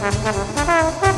¡Gracias!